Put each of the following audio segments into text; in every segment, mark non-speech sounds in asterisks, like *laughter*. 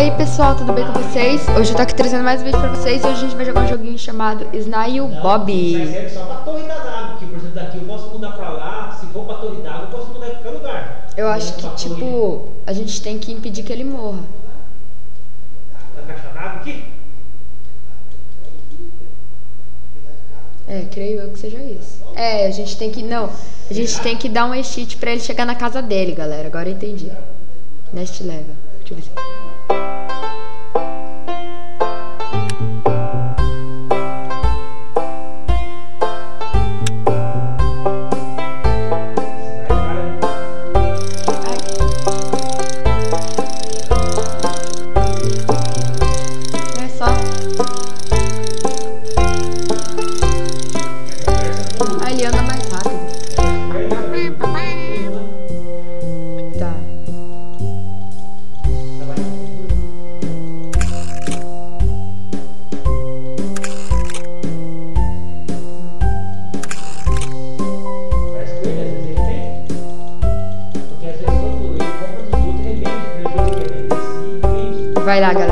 aí pessoal, tudo bem com vocês? Hoje eu tô aqui trazendo mais um vídeo pra vocês e hoje a gente vai jogar um joguinho chamado Snail Bob. Mas é só pra torre das águas, que por exemplo daqui eu posso mudar pra lá, se for pra torre d'água eu posso mudar em qualquer lugar. Eu acho que, Pra tipo, a gente tem que impedir que ele morra. Da caixa d'água aqui? É, creio eu que seja isso. É, a gente tem que. Não, a gente tem que dar um cheat pra ele chegar na casa dele, galera. Agora eu entendi. Nest leva. Deixa eu ver se. E vende. Vai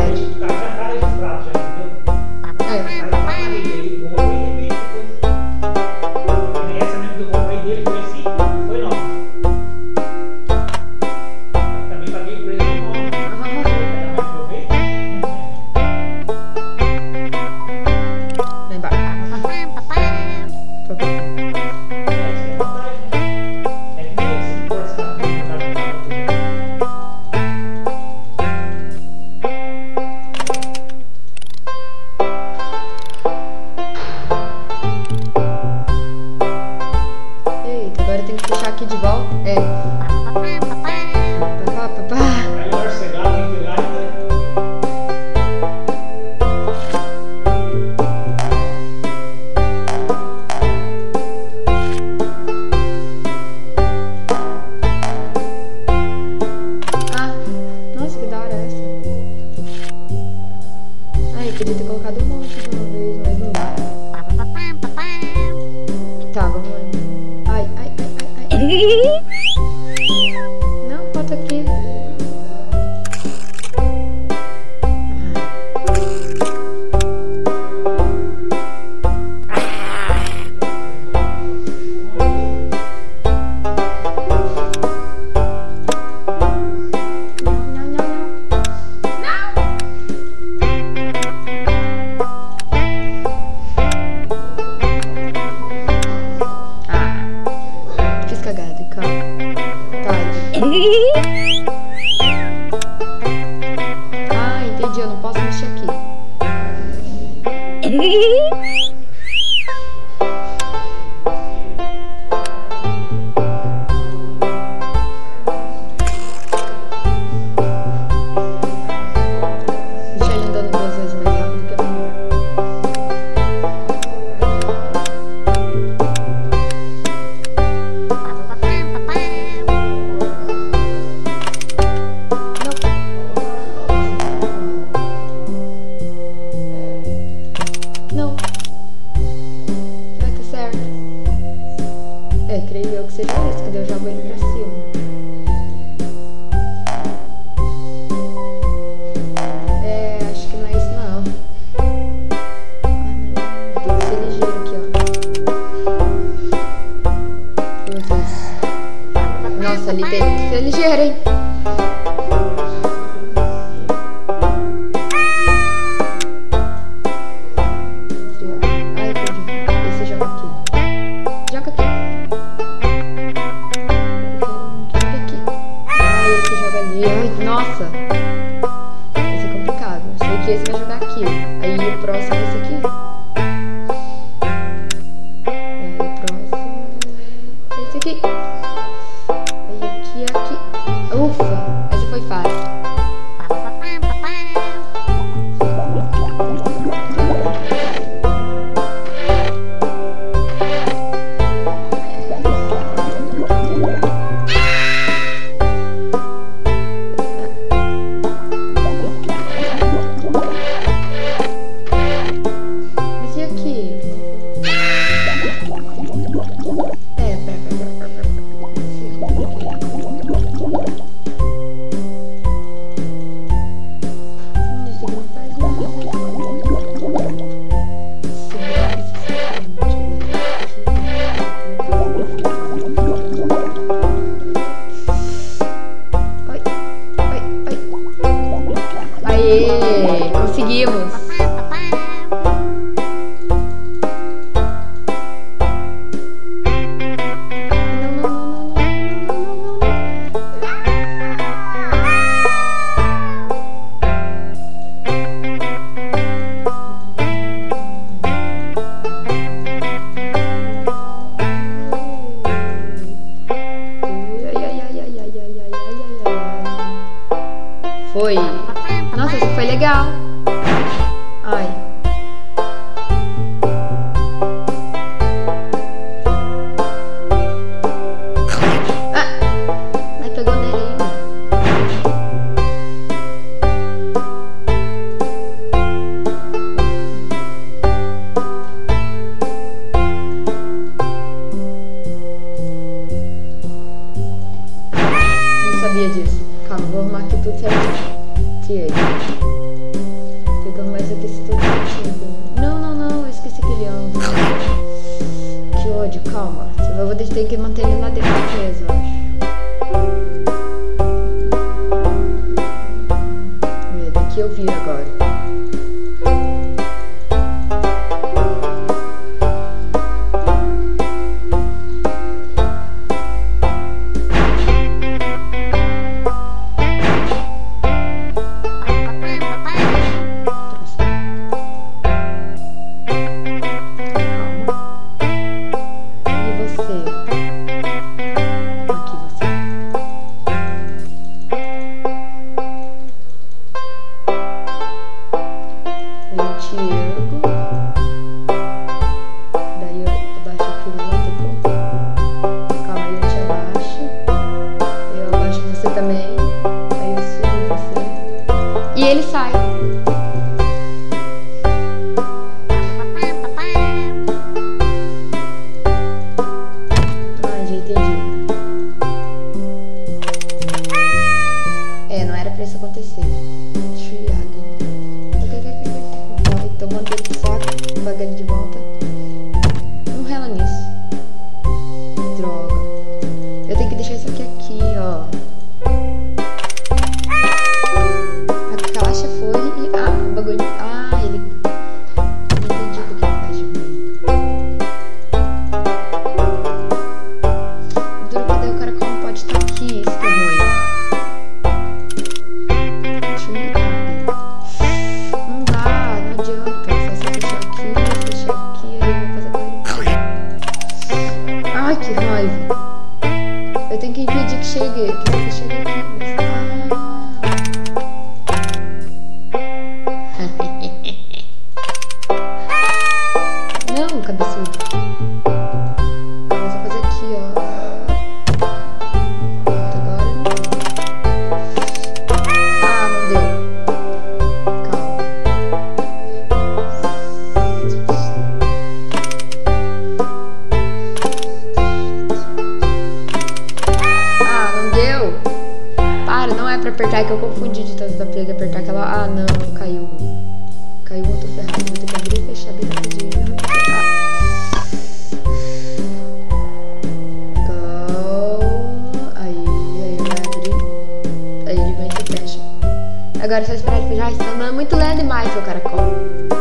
um monte de uma vez, mas não dá. Tá, vamos lá. Ai, ai, ai, ai, ai. *laughs* Hee Conseguimos! gente tem que manter ele na defesa, eu acho. nós. Eu tenho que impedir que chegue que chegue aqui. que eu confundi de tanto da play apertar aquela... Ah, não, caiu. Caiu, eu tô ferrado. Vou ter que abrir e fechar bem rapidinho. Ah. Go. Aí, aí vai abrir. Aí ele vem e fecha. Agora é só esperar, tipo, já está andando é muito lento demais, o caracol.